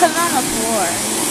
I'm on the floor.